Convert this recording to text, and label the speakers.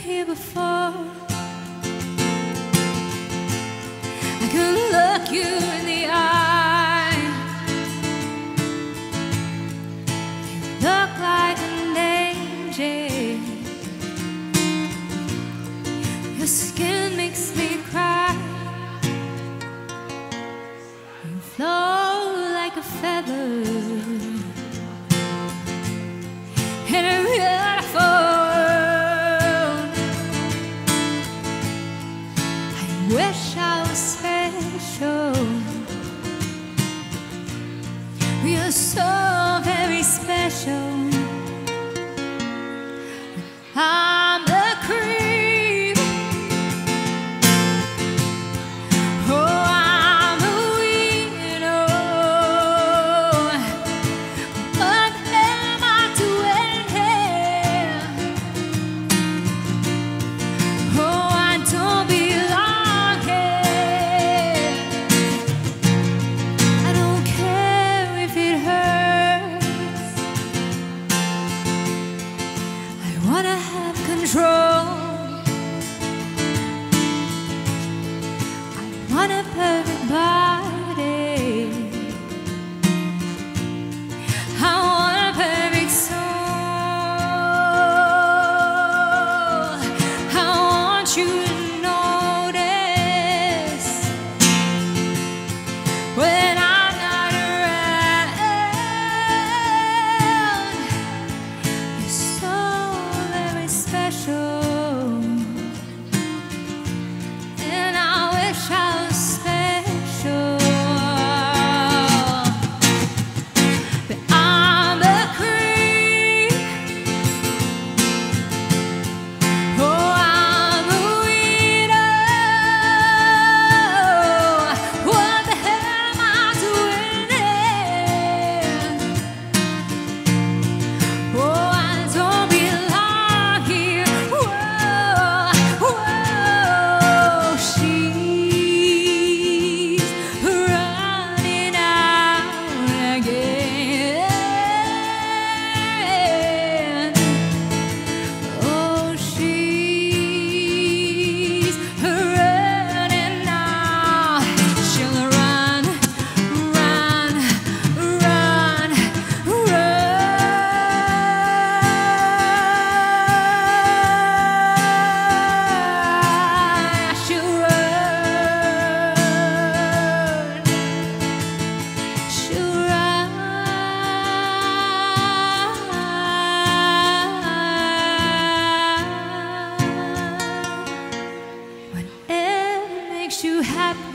Speaker 1: here before. I could look you in the eye. You look like an angel. Your skin. Wish I was special. You're so very special. you happy.